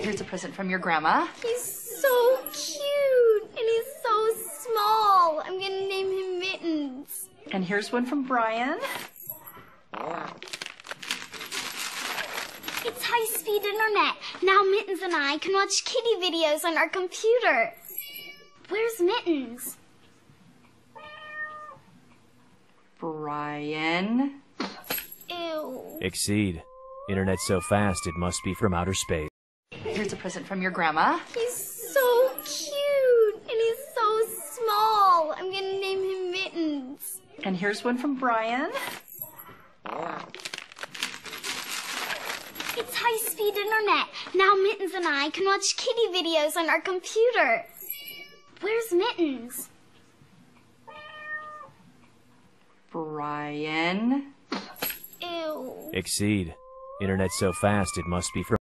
Here's a present from your grandma. He's so cute and he's so small. I'm gonna name him Mittens. And here's one from Brian. It's high speed internet. Now Mittens and I can watch kitty videos on our computer. Where's Mittens? Brian. Ew. Exede. Internet so fast it must be from outer space. Here's a present from your grandma. He's so cute and he's so small. I'm gonna name him Mittens. And here's one from Brian. It's high speed internet. Now Mittens and I can watch kitty videos on our computer. Where's Mittens? Brian. Ew. Exede. Internet so fast it must be from